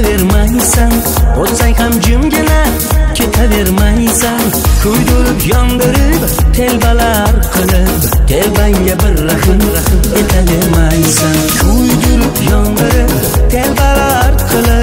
ketavermaysan o'tsang ham jimgina ketavermaysan. Kuydirib yondirib telbalar qilib telbangga bir rahm etavermaysan. Kuydirib yondirib telbalar qilib